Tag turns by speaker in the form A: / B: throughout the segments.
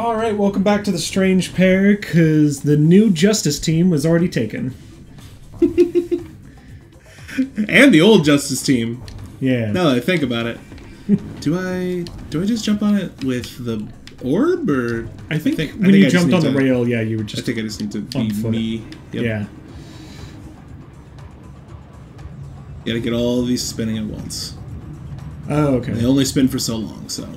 A: All right, welcome back to the Strange Pear, because the new Justice team was already taken.
B: and the old Justice team.
A: Yeah.
B: Now that I think about it, do I do I just jump on it with the orb or
A: I think,
B: think- I
A: when
B: think
A: you
B: I
A: jumped on the
B: to-
A: rail, yeah, you were just.
B: I think I just need to be me. Yep.
A: yeah.
B: Gotta get all these spinning at once.
A: Oh, okay.
B: They only spin for so long, so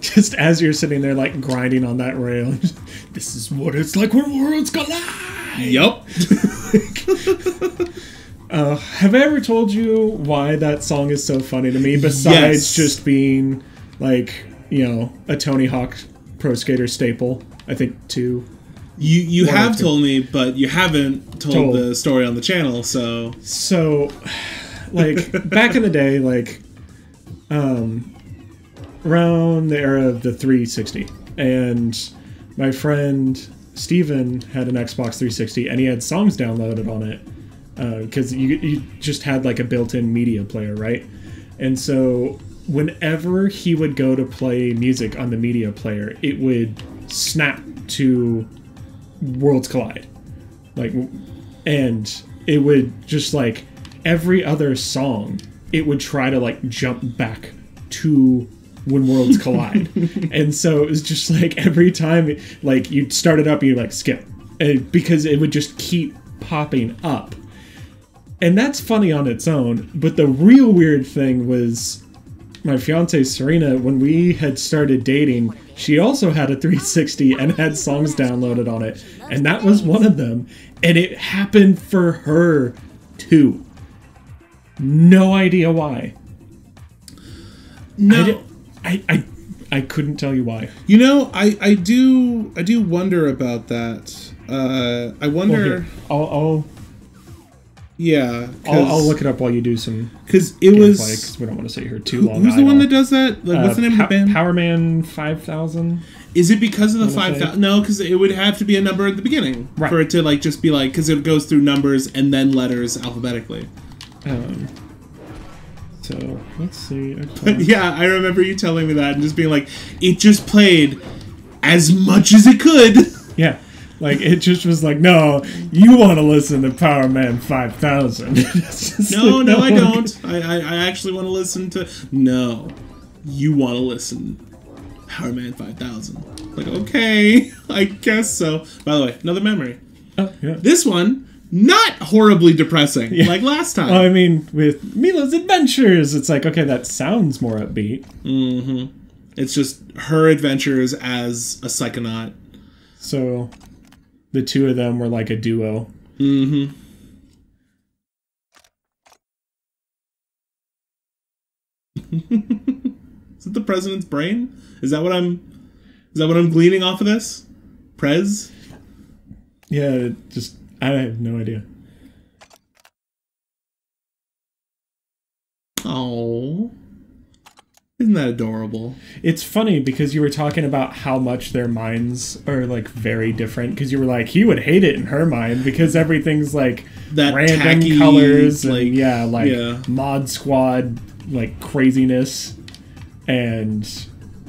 A: Just as you're sitting there, like grinding on that rail, this is what it's like when worlds collide.
B: Yup.
A: Uh, have I ever told you why that song is so funny to me? Besides
B: Yes.
A: just being like, you know, a Tony Hawk Pro Skater staple. I think two.
B: You you
A: One
B: have told me, but you haven't told,
A: Told.
B: the story on the channel, so
A: So, like back in the day, like, um, around the era of the 360, and my friend Steven had an Xbox 360, and he had songs downloaded on it uh, because you you just had like a built-in media player, right? And so whenever he would go to play music on the media player, it would snap to Worlds Collide, like, and it would just like every other song, it would try to like jump back to when worlds collide, and so it was just like every time, like you'd start it up, and you'd like skip, and, because it would just keep popping up. And that's funny on its own, but the real weird thing was my fiance Serena, when we had started dating, she also had a 360 and had songs downloaded on it, and that was one of them. And it happened for her too. No idea why.
B: no.
A: I, I, I, couldn't tell you why.
B: You know, I I do I do wonder about that. Uh, I
A: Well,
B: wonder.
A: here, I'll, I'll,
B: yeah,
A: I'll, I'll look it up while you do some
B: because it was.
A: because we don't want to sit here too
B: Who-
A: long.
B: who's the one that does that? Like, what's
A: Uh,
B: the name
A: Pow-
B: of the band?
A: Powerman 5000.
B: Is it because of the five thousand? No, because it would have to be a number at the beginning
A: Right.
B: for it to like just be like because it goes through numbers and then letters alphabetically.
A: Um, so let's see.
B: But yeah, I remember you telling me that and just being like, it just played as much as it could.
A: Yeah. Like it just was like, no, you want to listen to Powerman 5000. It's just
B: No, no, I don't. I, I, I actually want to listen to. No, you want to listen. Powerman 5000. Like, okay, I guess so. By the way, another memory.
A: Oh, yeah.
B: This one, not horribly depressing like last time.
A: Well, I mean, with Milla's Adventures, it's like, okay, that sounds more upbeat.
B: it's just her adventures as a psychonaut.
A: So the two of them were like a duo.
B: Mm-hmm. Is it the president's brain? Is that what I'm? Is that what I'm gleaning off of this? Prez?
A: Yeah, just, I have no idea.
B: Oh, isn't that adorable?
A: It's funny because you were talking about how much their minds are like very different. Because you were like, he would hate it in her mind because everything's like
B: That
A: random
B: tacky,
A: colors, and,
B: like-
A: yeah, like
B: yeah.
A: mod squad, like craziness, and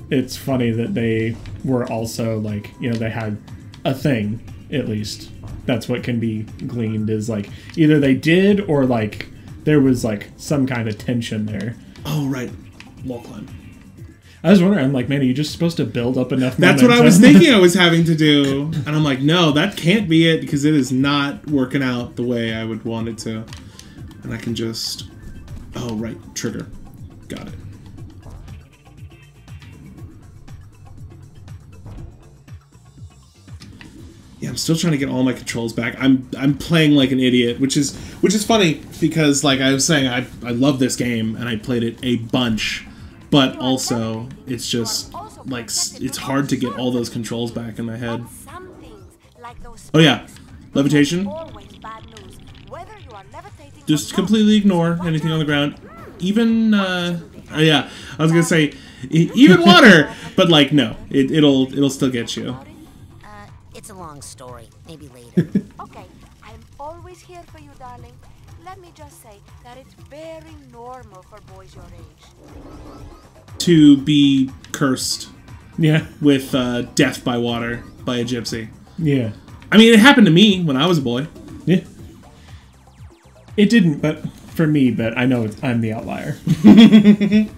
A: it's funny that they were also like, you know, they had a thing at least. That's what can be gleaned is like either they did or like there was like some kind of tension there.
B: Oh right, wall climb.
A: I was wondering, I'm like, man, are you just supposed to build up enough?
B: That's what I was thinking I was having to do, and I'm like, no, that can't be it because it is not working out the way I would want it to. And I can just, oh right, trigger, got it. Yeah, I'm still trying to get all my controls back. I'm I'm playing like an idiot, which is which is funny because like I was saying, I I love this game and I played it a bunch, but also it's just like it's hard to get all those controls back in my head. Oh yeah, levitation. Just completely ignore anything on the ground. Even uh, oh yeah, I was gonna say even water, but like no, it, it'll it'll still get you.
C: It's a long story. Maybe later.
D: Okay, I'm always here for you, darling. Let me just say that it's very normal for boys your age.
B: To be cursed
A: Yeah.
B: with uh, "Death by Water" by a gypsy.
A: Yeah.
B: I mean, it happened to me when I was a boy.
A: Yeah. It didn't, but for me, but I know it's, I'm the outlier.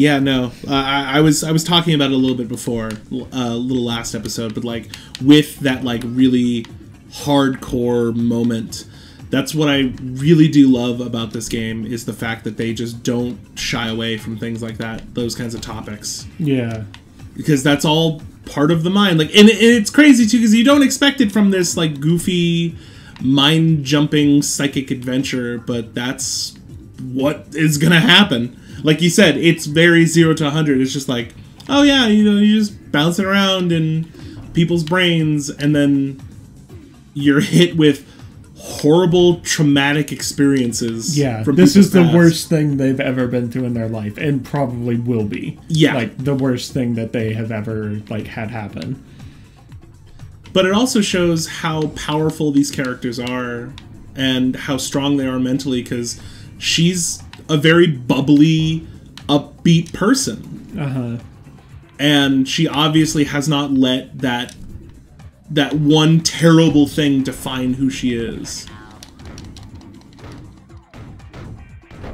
B: Yeah, no, uh, I, I was I was talking about it a little bit before, uh, a little last episode, but like with that like really hardcore moment, that's what I really do love about this game is the fact that they just don't shy away from things like that, those kinds of topics,
A: yeah.
B: because that's all part of the mind. Like, and, and it's crazy too because you don't expect it from this like goofy, mind jumping psychic adventure, but that's what is gonna happen. Like you said, it's very zero to hundred. It's just like, oh yeah, you know, you just bouncing around in people's brains, and then you're hit with horrible traumatic experiences.
A: Yeah,
B: from
A: this is the worst thing they've ever been through in their life, and probably will be.
B: Yeah.
A: like the worst thing that they have ever like had happen.
B: but it also shows how powerful these characters are and how strong they are mentally because she's a very bubbly upbeat person.
A: Uh huh.
B: and she obviously has not let that that one terrible thing define who she is.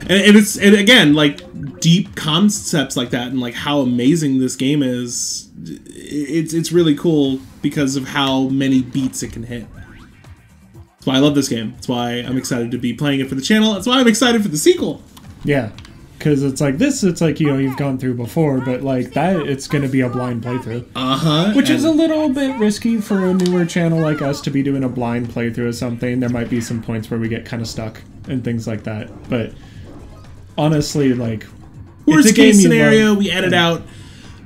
B: And, and it's and again like deep concepts like that and like how amazing this game is it's it's really cool because of how many beats it can hit that's why i love this game that's why i'm excited to be playing it for the channel that's why i'm excited for the sequel
A: Yeah, because it's like this. It's like you know you've gone through before, but like that, it's going to be a blind playthrough,
B: uh-huh
A: which is a little bit risky for a newer channel like us to be doing a blind playthrough of something. There might be some points where we get kind of stuck and things like that. But honestly, like
B: worst
A: it's a game
B: case scenario
A: love.
B: we edit out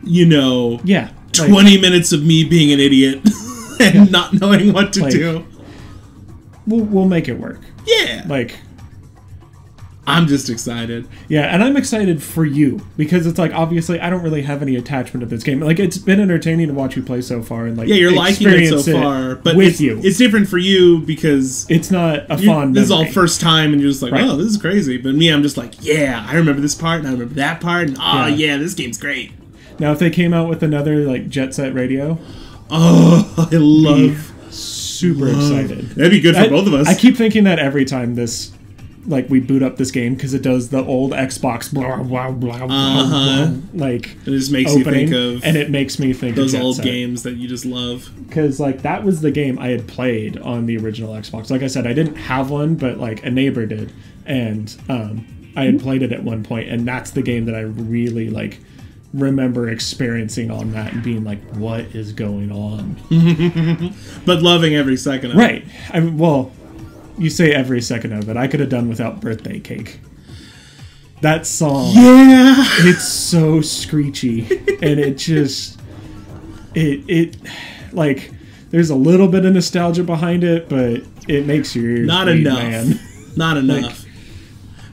B: you know
A: yeah, like-
B: 20 minutes of me being an idiot and not knowing what to
A: Like-
B: do
A: we'll, we'll make it work.
B: yeah
A: Like
B: i'm just excited
A: Yeah, and I'm excited for you because it's like obviously I don't really have any attachment to this game. Like it's been entertaining to watch you play so far, and like
B: yeah you're liking it so
A: experience
B: far but
A: with
B: it's,
A: you.
B: it's different for you because
A: it's not a fun.
B: this is all first time and you're just like
A: Right.
B: oh this is crazy but me i'm just like yeah i remember this part and i remember that part and oh
A: Yeah.
B: yeah, this game's great
A: Now, if they came out with another like Jet Set Radio,
B: oh i love
A: super excited.
B: that'd be good for
A: I,
B: both of us
A: I keep thinking that every time this. Like we boot up this game because it does the old Xbox blah blah blah blah,
B: Uh-huh.
A: blah like
B: it just makes
A: opening,
B: you think of
A: and it makes me think
B: those
A: of Jet
B: old
A: Set.
B: games that you just love
A: because like that was the game I had played on the original Xbox. Like I said, I didn't have one, but like a neighbor did, and um, I had played it at one point, and that's the game that I really like remember experiencing on that and being like, "What is going on?"
B: but loving every second of it.
A: Right? I well, you say every second of it. I could have done without birthday cake. That song
B: yeah
A: it's so screechy and it just it it like there's a little bit of nostalgia behind it but it makes your ears
B: not
A: bleed,
B: enough
A: man
B: not enough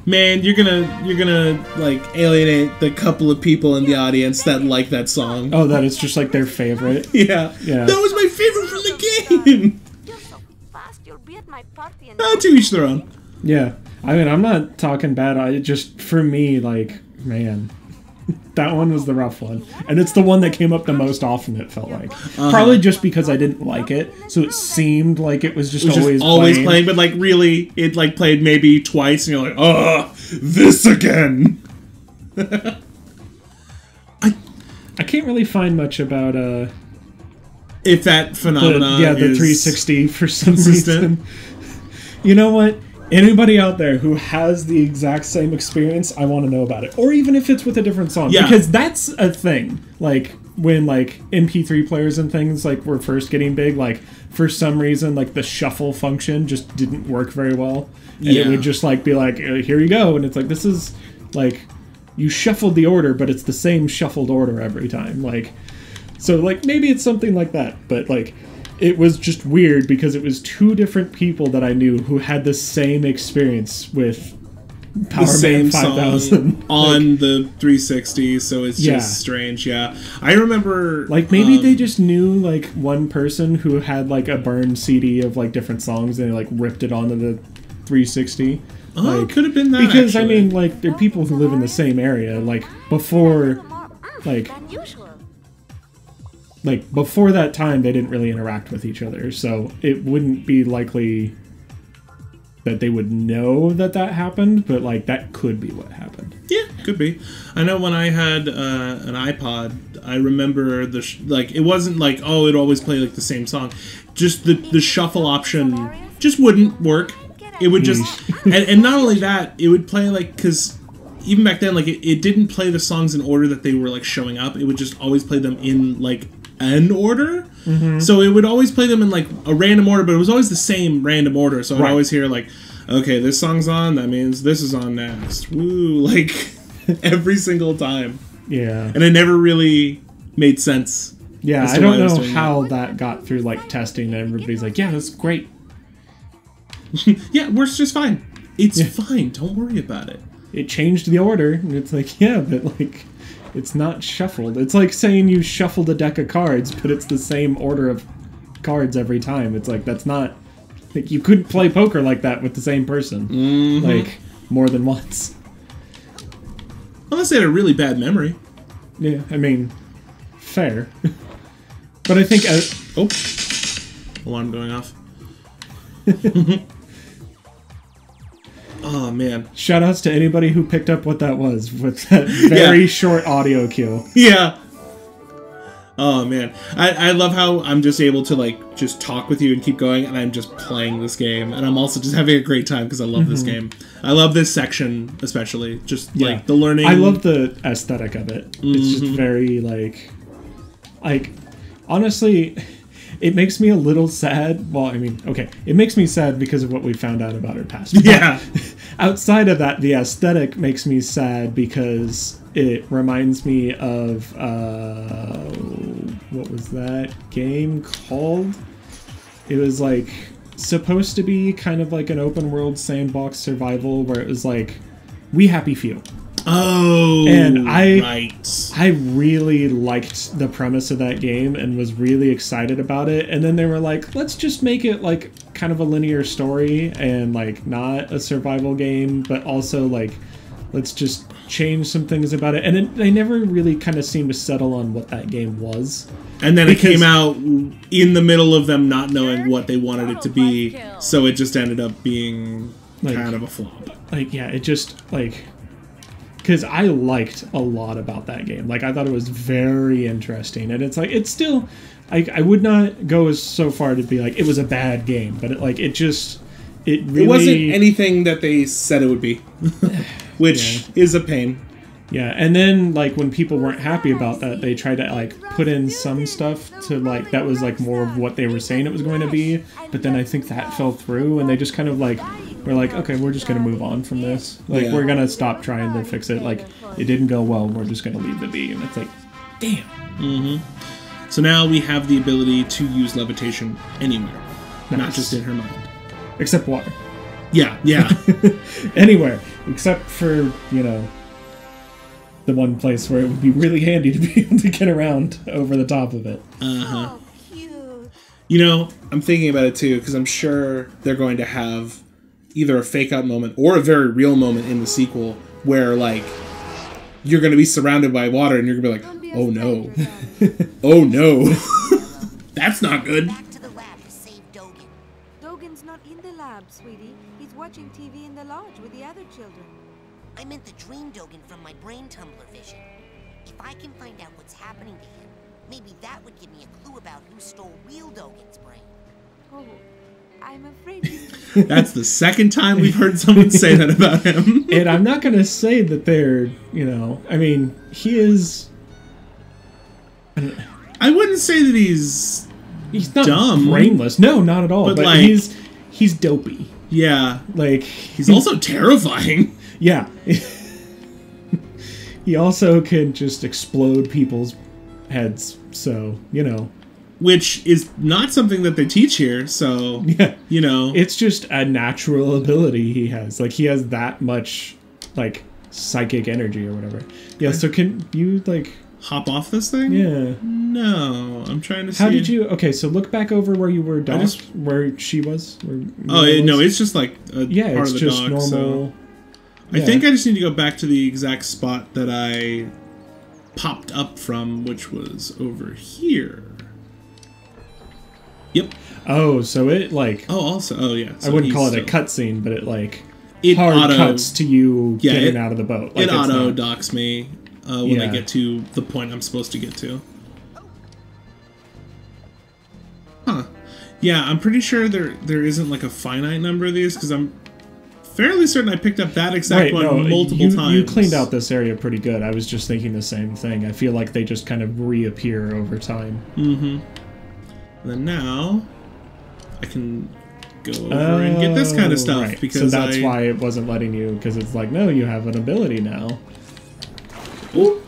B: man you're gonna you're gonna like alienate the couple of people in the audience that like that song.
A: Oh that is just like their favorite.
B: Yeah.
A: Yeah.
B: that was my favorite from the game.
D: You're so fast, you'll be at my party and
B: oh, to each their own.
A: Yeah. I mean i'm not talking bad. I just for me like man that one was the rough one and it's the one that came up the most often it felt like
B: Uh-huh.
A: probably just because i didn't like it so it seemed like it was just
B: It was
A: always
B: just always
A: playing.
B: playing but like really it like played maybe twice and you're like oh this again
A: i I can't really find much about uh
B: if that
A: the, yeah, the
B: is
A: 360 for some
B: consistent.
A: reason. You know what? Anybody out there who has the exact same experience, I want to know about it. Or even if it's with a different song.
B: Yeah.
A: Because that's a thing. Like when like MP3 players and things like were first getting big, like for some reason like the shuffle function just didn't work very well. And it would just like be like, uh, here you go. And it's like this is like you shuffled the order, but it's the same shuffled order every time. Like so like maybe it's something like that, but like it was just weird because it was two different people that I knew who had the same experience with Power
B: the same
A: Man 5000
B: on the 360 so it's
A: Yeah.
B: just strange yeah i remember
A: like maybe
B: um,
A: they just knew like one person who had like a burned CD of like different songs and they like ripped it onto the 360.
B: Oh,
A: Like,
B: could have been that.
A: because I mean, like, they're people who live in the same area. Like before, like-. Like before that time, they didn't really interact with each other, so it wouldn't be likely that they would know that that happened. But like, that could be what happened.
B: Yeah, could be. I know when I had uh, an iPod, I remember the sh- like it wasn't like oh it always play like the same song, just the the shuffle option just wouldn't work. It would just and, and not only that, it would play like because even back then like it, it didn't play the songs in order that they were like showing up. It would just always play them in like an order. Mm-hmm. So it would always play them in like a random order, but it was always the same random order. So I'd
A: Right.
B: always hear like, okay, this song's on, that means this is on next. Woo! Like every single time,
A: Yeah,
B: and it never really made sense.
A: yeah. I don't
B: I
A: know how that got through like testing. And everybody's like, yeah, that's great.
B: Yeah, works just fine. It's fine. Don't worry about it.
A: it changed the order and it's like yeah but like it's not shuffled. It's like saying you shuffled a deck of cards but it's the same order of cards every time. It's like that's not like you couldn't play poker like that with the same person like more than once.
B: Unless they had a really bad memory.
A: yeah i mean fair. But i think uh,
B: Oh, alarm going off. oh man.
A: shout outs to anybody who picked up what that was with that very
B: Yeah.
A: short audio cue
B: Yeah. Oh man, I, I love how I'm just able to like just talk with you and keep going, and I'm just playing this game, and I'm also just having a great time because I love this mm-hmm. game. I love this section especially, just like the learning.
A: I love the aesthetic of it. It's just mm-hmm. very like, like, honestly, it makes me a little sad. Well, I mean, okay, it makes me sad because of what we found out about her past.
B: Yeah,
A: outside of that, the aesthetic makes me sad because it reminds me of uh, what was that game called? It was like supposed to be kind of like an open world sandbox survival where it was like we happy few.
B: Oh,
A: And I-
B: right.
A: I really liked the premise of that game and was really excited about it. And then they were like, let's just make it like kind of a linear story and like not a survival game, but also like let's just change some things about it. And it, they never really kind of seemed to settle on what that game was.
B: And then
A: Because-
B: it came out in the middle of them not knowing what they wanted it to oh, be, so it just ended up being
A: Like-
B: kind of a flop.
A: Like, yeah, it just like. Because I liked a lot about that game. Like, I thought it was very interesting. And it's like, it's still. I, I would not go as so far to be like, it was a bad game, but it, like, it just. It really.
B: It wasn't anything that they said it would be, which is a pain.
A: Yeah, and then like when people weren't happy about that, they tried to like put in some stuff to like that was like more of what they were saying it was going to be, but then I think that fell through and they just kind of like were like, okay, we're just gonna move on from this. Like
B: Yeah.
A: we're gonna stop trying to fix it. Like it didn't go well, we're just gonna leave it be. And it's like, damn. Mm-hmm.
B: So now we have the ability to use levitation anywhere, not just in her mind.
A: Except water.
B: Yeah, yeah.
A: Anywhere. Except for, you know, the one place where it would be really handy to be able to get around over the top of it. Uh-huh.
D: Oh, cute.
B: you know, I'm thinking about it too because I'm sure they're going to have either a fake out moment or a very real moment in the sequel where like you're going to be surrounded by water and you're going to be
D: be
B: like, "Oh no. Oh no." That's not good.
C: Back to the lab to save Dogen.
D: Dogen's not in the lab, sweetie. He's watching TV in the lodge with the other children.
C: I meant the dream Dogen from my brain tumbler vision. If I can find out what's happening to him, maybe that would give me a clue about who stole real Dogen's brain.
D: Oh, I'm afraid
B: That's the second time we've heard someone say that about him.
A: and I'm not gonna say that they're, you know, I mean, he is.
B: I wouldn't say that he's
A: He's not
B: Dumb.
A: brainless. No, not at all.
B: But,
A: But,
B: like-
A: he's he's dopey.
B: yeah,
A: Like
B: he's also terrifying.
A: yeah. he also can just explode people's heads. So you know,
B: Which is not something that they teach here, so
A: yeah,
B: you know.
A: it's just a natural ability he has. Like he has that much like psychic energy or whatever. Yeah. So can you like
B: hop off this thing?
A: Yeah.
B: No, I'm trying to see.
A: How did you? Okay, so look back over where you were docked,
B: just-
A: where she was. Where
B: Oh it, no, it's just like a
A: yeah,
B: part
A: it's
B: of the
A: just normal.
B: So I think I just need to go back to the exact spot that I popped up from, which was over here. Yep.
A: Oh, so it like
B: Oh, also, oh yeah.
A: I wouldn't call it a cutscene, but it like
B: It
A: hard
B: auto-
A: cuts to you
B: Yeah,
A: getting
B: it-
A: out of the boat.
B: It auto docks me uh, when I get to the point I'm supposed to get to. Huh. Yeah, I'm pretty sure there there isn't like a finite number of these because I'm fairly certain I picked up that exact
A: Right,
B: one
A: no,
B: multiple
A: you,
B: times.
A: you cleaned out this area pretty good. I was just thinking the same thing. I feel like they just kind of reappear over time.
B: And then now I can go over and get this kind
A: Oh,
B: of stuff
A: right.
B: because
A: so that's
B: I,
A: why it wasn't letting you because it's like no, you have an ability now.
B: Ooh,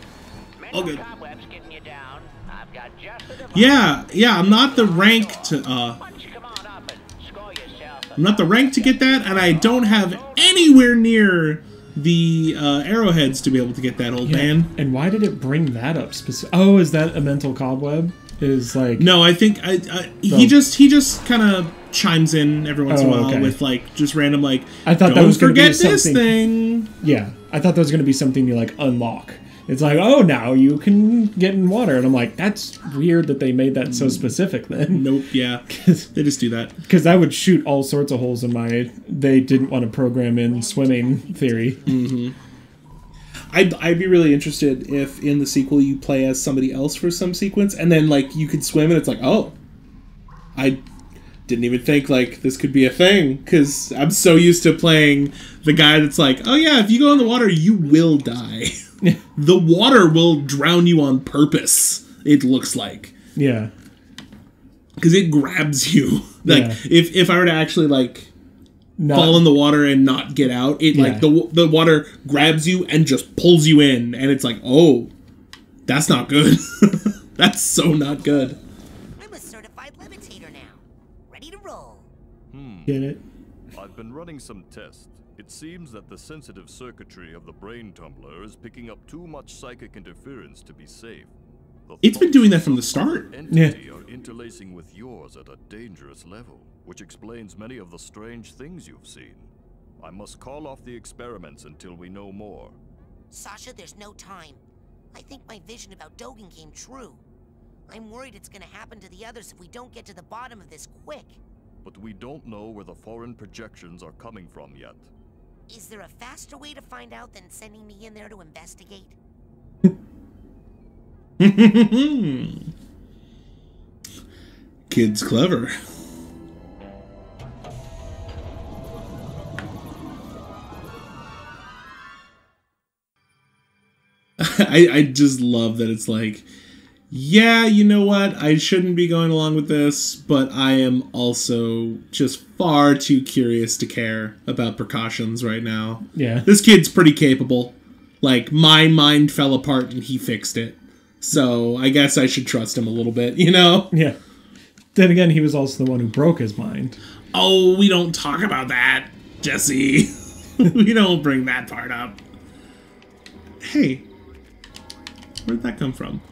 B: all good.
E: Cobwebs getting you down. I've got just the device.
B: Yeah, yeah, I'm not the rank to uh
E: Why don't you come on up and score yourself a
B: I'm not the rank to get that, and I don't have anywhere near the uh, arrowheads to be able to get that old man.
A: And why did it bring that up? Speci- oh, is that a mental cobweb? Is like
B: No, I think I, I he
A: oh.
B: just he just kind of chimes in every once in a
A: Oh,
B: while
A: okay.
B: with like just random like
A: I thought that was
B: forget this thing.
A: Yeah, I thought that was going to be something you like unlock. It's like, oh, now you can get in water, and I'm like, that's weird that they made that so mm. specific then,
B: Nope, yeah, they just do that.
A: because that would shoot all sorts of holes in my. They didn't want to program in swimming theory. Mm-hmm.
B: I'd, I'd be really interested if in the sequel you play as somebody else for some sequence, and then like you could swim, and it's like, oh, I didn't even think like this could be a thing because I'm so used to playing the guy that's like, oh yeah, if you go in the water, you will die. the water will drown you on purpose. It looks like
A: Yeah,
B: because it grabs you. like
A: Yeah.
B: if if I were to actually like
A: not,
B: fall in the water and not get out, it
A: Yeah.
B: like the the water grabs you and just pulls you in, and it's like, oh, that's not good. that's so not good.
C: I'm a certified levitator now. Ready to roll. Hmm.
A: get it.
F: I've been running some tests. It seems that the sensitive circuitry of the brain tumbler is picking up too much psychic interference to be safe. The
B: It's been doing that from the start.
F: some Entity are interlacing with yours at a dangerous level, which explains many of the strange things you've seen. I must call off the experiments until we know more.
C: Sasha, there's no time. I think my vision about Dogen came true. I'm worried it's gonna happen to the others if we don't get to the bottom of this quick.
F: But we don't know where the foreign projections are coming from yet.
C: Is there a faster way to find out than sending me in there to investigate?
B: Kid's clever. I, I just love that it's like, yeah, you know what? I shouldn't be going along with this, but I am also just far too curious to care about precautions right now.
A: Yeah,
B: This kid's pretty capable. Like, my mind fell apart and he fixed it. So I guess I should trust him a little bit, you know?
A: yeah. Then again, he was also the one who broke his mind.
B: Oh, we don't talk about that, Jessee. we don't bring that part up. Hey, where'd that come from?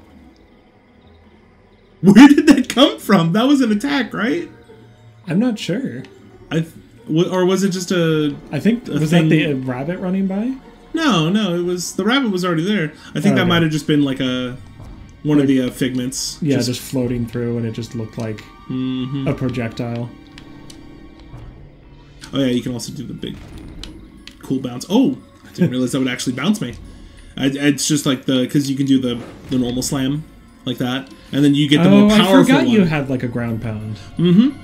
B: Where did that come from? That was an attack, right?
A: I'm not sure.
B: I, or was it just a?
A: I think
B: A
A: was
B: thing-
A: that the rabbit running by?
B: No, no. It was the rabbit was already there. I think
A: Oh,
B: that
A: okay.
B: might have just been like a one of the uh, figments.
A: Yeah, just, floating through, and it just looked like
B: Mm-hmm.
A: a projectile.
B: Oh yeah, you can also do the big, cool bounce. Oh, I didn't realize that would actually bounce me. I, it's just like the because you can do the the normal slam like that, and then you get the
A: Oh,
B: more powerful.
A: I forgot
B: one.
A: you had like a ground pound. Mm-hmm.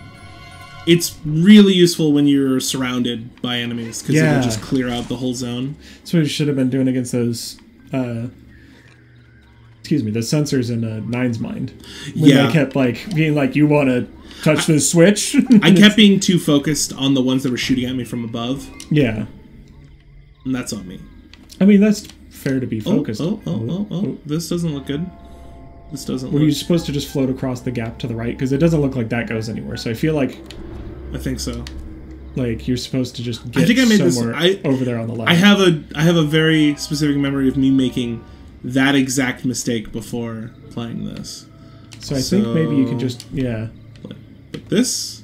B: It's really useful when you're surrounded by enemies because
A: Yeah.
B: it'll just clear out the whole zone.
A: That's what you should have been doing against those. Uh, excuse me, the sensors in uh, Nein's mind. When
B: Yeah.
A: they kept like being like, "You want to touch this switch?"
B: I kept being too focused on the ones that were shooting at me from above,
A: yeah.
B: and that's on me.
A: I mean, that's fair to be
B: Oh,
A: focused.
B: Oh, oh, oh, oh, oh, This doesn't look good. This doesn't
A: Were
B: look.
A: you supposed to just float across the gap to the right? Because it doesn't look like that goes anywhere. So I feel like
B: I think so.
A: like you're supposed to just get
B: think I made this-
A: somewhere
B: I-
A: over there on the left.
B: I have a I have a very specific memory of me making that exact mistake before playing this.
A: So I think maybe you can just yeah.
B: But, this,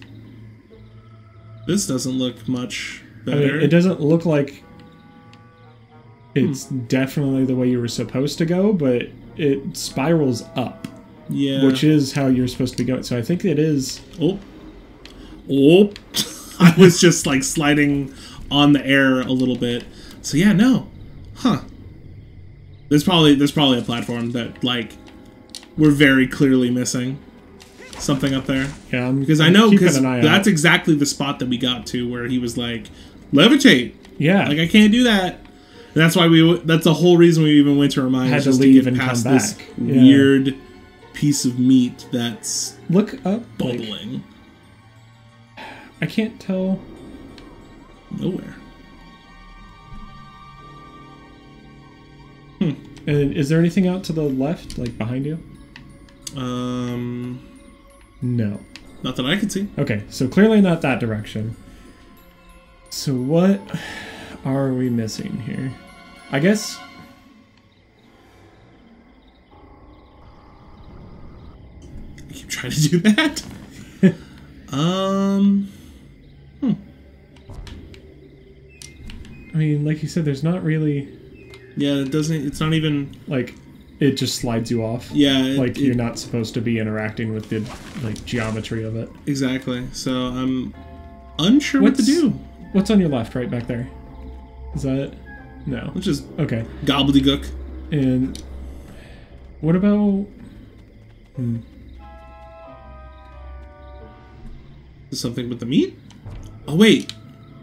B: this doesn't look much
A: I
B: better.
A: mean, it doesn't look like it's
B: Hmm.
A: definitely the way you were supposed to go, but it spirals up,
B: yeah.
A: which is how you're supposed to be going. So I think it is.
B: Oh. Oh. I was just like sliding on the air a little bit. So yeah, no. Huh. There's probably there's probably a platform that like we're very clearly missing something up there.
A: Yeah, I'm,
B: Because I know because that's
A: out.
B: exactly the spot that we got to where he was like levitate.
A: yeah.
B: Like I can't do that. And that's why we that's the whole reason we even went to Remind
A: Had to
B: just
A: leave
B: to
A: and
B: get past
A: come
B: this
A: back. Yeah.
B: weird piece of meat that's
A: Look up. Like,
B: bubbling
A: I can't tell.
B: nowhere.
A: And is there anything out to the left, like behind you?
B: Um,
A: No.
B: not that I can see.
A: Okay, so clearly not that direction. So what are we missing here? I guess
B: I keep trying to do that. um, Hmm.
A: I mean, like you said, there's not really
B: yeah, it doesn't. It's not even.
A: like it just slides you off.
B: Yeah, it-
A: like
B: it-
A: you're not supposed to be interacting with the like geometry of it.
B: exactly. So I'm unsure what to do.
A: What's on your left, right back there? Is that it? No.
B: Which is
A: Okay.
B: gobbledygook.
A: And what about
B: Is something with the meat? Oh wait,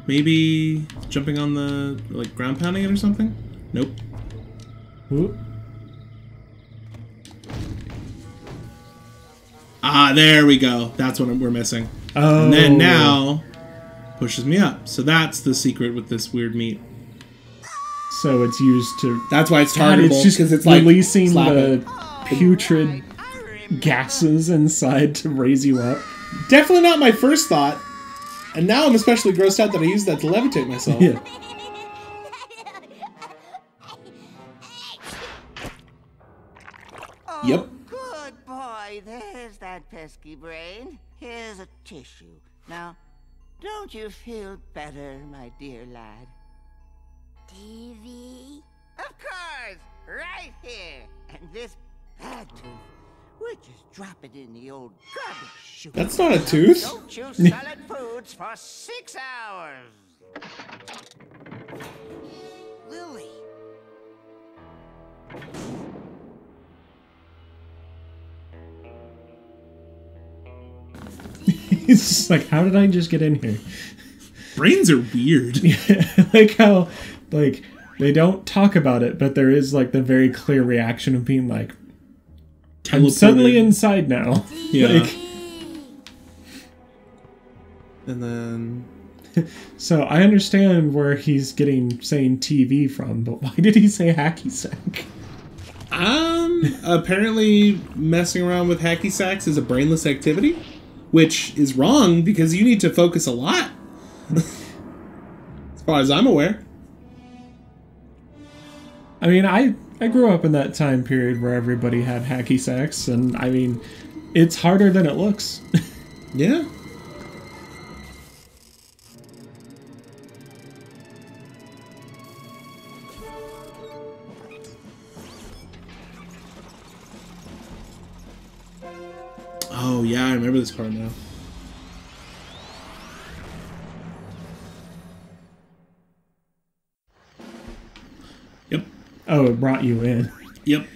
B: maybe jumping on the like ground pounding it or something? Nope.
A: Ooh,
B: Ah, there we go. That's what we're missing.
A: Oh.
B: And then now pushes me up. So that's the secret with this weird meat.
A: So it's used to
B: That's why it's
A: God,
B: targetable
A: it's just
B: because it's like
A: releasing
B: slap
A: the putrid gases inside to raise you up.
B: Definitely not my first thought. And now I'm especially grossed out that I used that to levitate myself.
A: Yeah.
B: Oh, yep.
G: Good boy. There's that pesky brain. Here's a tissue. Now, don't you feel better, my dear lad?
C: TV?
G: Of course! Right here! And this bad tooth, we'll just drop it in the old garbage chute.
B: That's not a tooth.
G: Don't chew solid foods for six hours!
C: Lili.
A: It's just like, how did I just get in here?
B: Brains are weird.
A: like how, like, they don't talk about it, but there is like the very clear reaction of being like, I'm suddenly inside now.
B: Yeah.
A: Like,
B: and then
A: so I understand where he's getting saying TV from, but why did he say hacky sack?
B: Um, apparently messing around with hacky sacks is a brainless activity, which is wrong because you need to focus a lot. as far as I'm aware.
A: I mean, I I grew up in that time period where everybody had hacky sacks, and I mean, it's harder than it looks.
B: Yeah. Oh yeah, I remember this part now.
A: Oh, it brought you in.
B: Yep.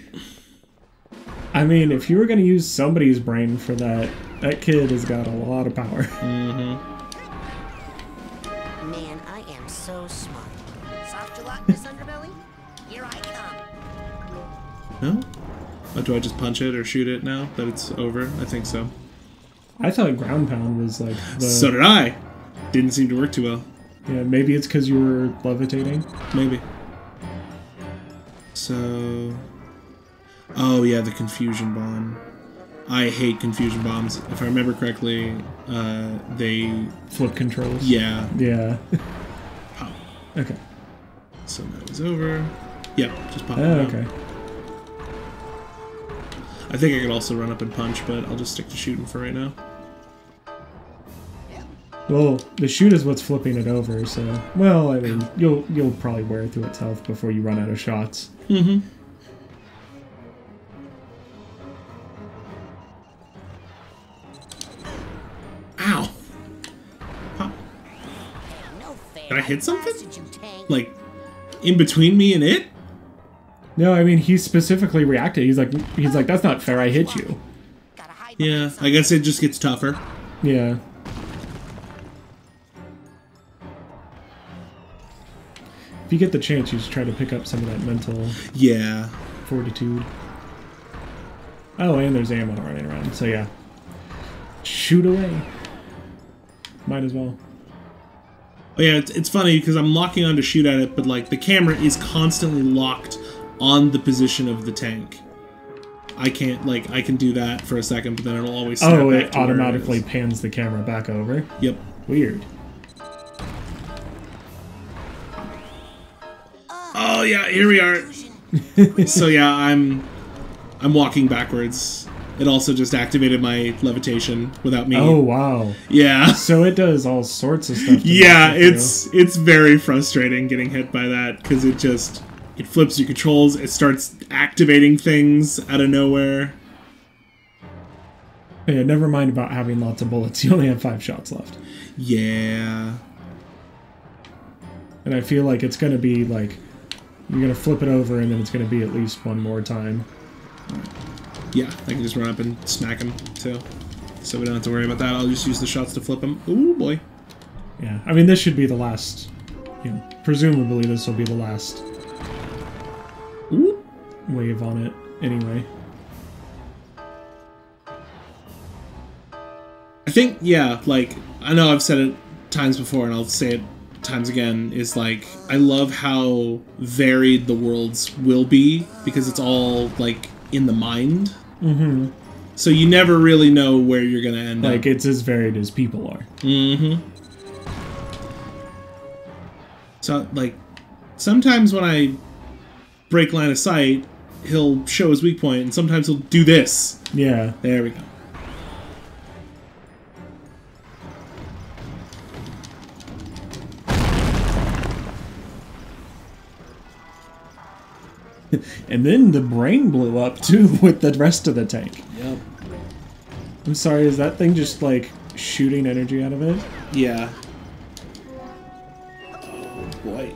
A: I mean, if you were gonna use somebody's brain for that, that kid has got a lot of power. Mm -hmm.
C: Man, I am so smart. Soft gelatinous underbelly? Here I come.
B: No? Or do I just punch it or shoot it now that it's over? I think so.
A: I thought ground pound was like the.
B: So did I. Didn't seem to work too well.
A: yeah, maybe it's because you were levitating.
B: Maybe. So. Oh, yeah, the confusion bomb. I hate confusion bombs. If I remember correctly, uh, they.
A: Flip controls.
B: Yeah.
A: Yeah.
B: Pop.
A: okay.
B: So that was over. Yep, just pop it
A: Oh, okay.
B: I think I could also run up and punch, but I'll just stick to shooting for right now.
A: Well, the shoot is what's flipping it over, so well, I mean, you'll you'll probably wear it through its health before you run out of shots.
B: Mm-hmm. Ow! Pop. Did I hit something?
C: blasted you, Tank.
B: Like, in between me and it?
A: No, I mean he specifically reacted. He's like he's like that's not fair. I hit you.
B: Yeah, I guess it just gets tougher.
A: Yeah. If you get the chance, you just try to pick up some of that mental
B: Yeah.
A: fortitude. Oh, and there's ammo running around, so yeah. Shoot away. Might as well.
B: Oh yeah, it's, it's funny because I'm locking on to shoot at it, but like the camera is constantly locked on the position of the tank. I can't like I can do that for a second, but then it'll always.
A: Oh, it automatically pans the camera back over.
B: Yep.
A: Weird.
B: Oh yeah, here we are. so yeah, I'm I'm walking backwards. It also just activated my levitation without me.
A: Oh wow.
B: Yeah.
A: So it does all sorts of stuff. to
B: Yeah,
A: with you.
B: it's it's very frustrating getting hit by that because it just it flips your controls. It starts activating things out of nowhere.
A: Oh, yeah, never mind about having lots of bullets. You only have five shots left.
B: Yeah.
A: And I feel like it's gonna be like you're gonna flip it over and then it's gonna be at least one more time.
B: Yeah, I can just run up and smack him too. So we don't have to worry about that. I'll just use the shots to flip him. Ooh boy.
A: Yeah. I mean this should be the last you know, presumably this will be the last
B: Ooh.
A: wave on it anyway.
B: I think yeah, like I know I've said it times before and I'll say it times again is like I love how varied the worlds will be because it's all like in the mind.
A: Mm-hmm.
B: So you never really know where you're gonna end
A: Like
B: up.
A: it's as varied as people are.
B: Mm-hmm. So like sometimes when I break line of sight, he'll show his weak point, and sometimes he'll do this.
A: Yeah.
B: There we go.
A: And then the brain blew up too with the rest of the tank.
B: Yep.
A: I'm sorry, is that thing just like shooting energy out of it?
B: Yeah. Oh boy.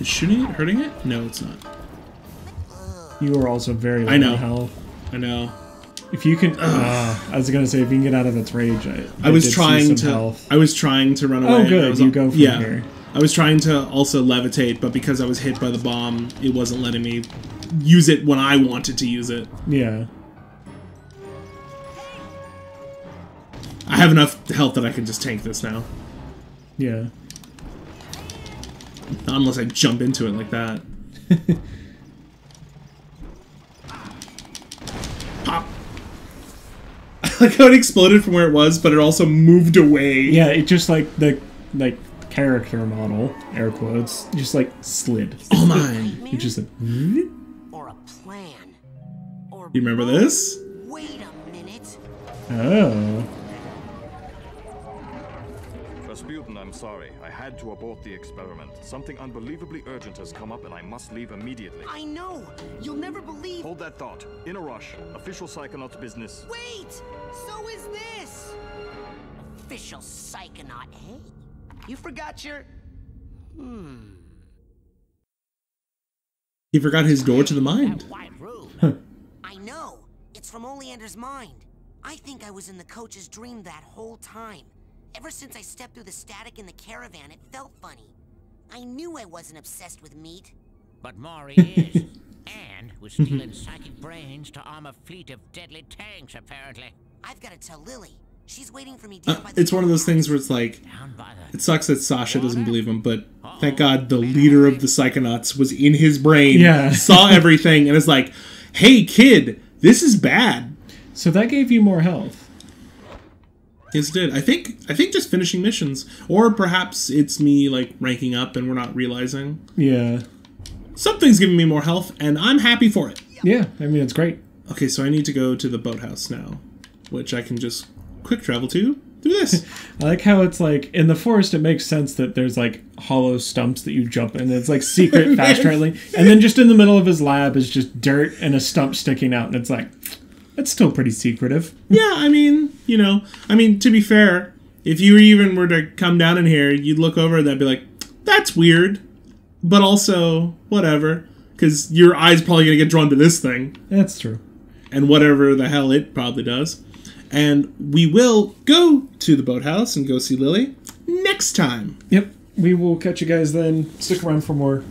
B: Is shooting it hurting it? No, it's not.
A: You are also very low
B: I know.
A: on health.
B: I know.
A: If you can, uh, I was gonna say if you can get out of its rage, I,
B: I was
A: did see
B: trying
A: some
B: to.
A: Health.
B: I was trying to run away.
A: Oh, good,
B: I was-
A: you go from
B: yeah.
A: here.
B: I was trying to also levitate, but because I was hit by the bomb, it wasn't letting me use it when I wanted to use it.
A: Yeah.
B: I have enough health that I can just tank this now,
A: Yeah.
B: not unless I jump into it like that. Pop. I like how it exploded from where it was, but it also moved away.
A: Yeah, it just like the like character model, air quotes, just like slid.
B: Oh mine.
A: It just like,
C: Or a plan. Or
B: You remember this?
C: Wait a minute.
A: oh.
F: Rasputin, I'm sorry. I had to abort the experiment. Something unbelievably urgent has come up and I must leave immediately.
C: I know. You'll never believe.
F: Hold that thought. In a rush. Official Psychonauts business.
C: Wait. So is this. Official psychonaut. Hey, you forgot your. Hmm.
B: He forgot his door to the mind.
C: White. I know. It's from Oleander's mind. I think I was in the coach's dream that whole time. Ever since I stepped through the static in the caravan, it felt funny. I knew I wasn't obsessed with meat.
E: But Maury is. and was stealing psychic brains to arm a fleet of deadly tanks, apparently.
C: I've got to tell Lili. She's waiting for me down
B: Uh,
C: by the
B: it's one of those things where it's like,
E: Down by the
B: it sucks that Sasha doesn't believe him, but thank God the leader of the Psychonauts was in his brain,
A: Yeah.
B: saw everything, and is like, hey kid, this is bad.
A: So that gave you more health.
B: Yes, it did. I think I think just finishing missions, or perhaps it's me like ranking up and we're not realizing.
A: Yeah.
B: something's giving me more health, and I'm happy for it.
A: Yeah, I mean it's great.
B: Okay, so I need to go to the boathouse now, which I can just quick travel to through this.
A: I like how it's like in the forest. It makes sense that there's like hollow stumps that you jump in. It's like secret fast traveling, and then just in the middle of his lab is just dirt and a stump sticking out, and it's like that's still pretty secretive.
B: yeah, I mean, you know, I mean, to be fair, if you even were to come down in here, you'd look over and that'd be like, that's weird, but also whatever, because your eye's probably gonna get drawn to this thing.
A: That's true.
B: and whatever the hell it probably does. And we will go to the boathouse and go see Lili next time.
A: Yep. We will catch you guys then. Stick around for more.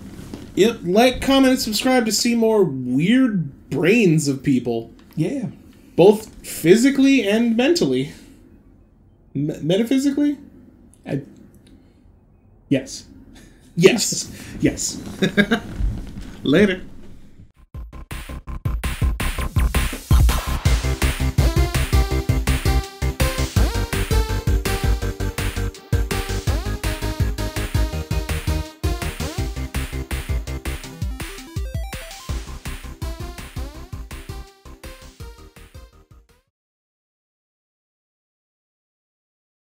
B: Yep, like, comment, and subscribe to see more weird brains of people,
A: Yeah.
B: both physically and mentally. Me- metaphysically?
A: I, yes.
B: Yes.
A: Yes.
B: Later.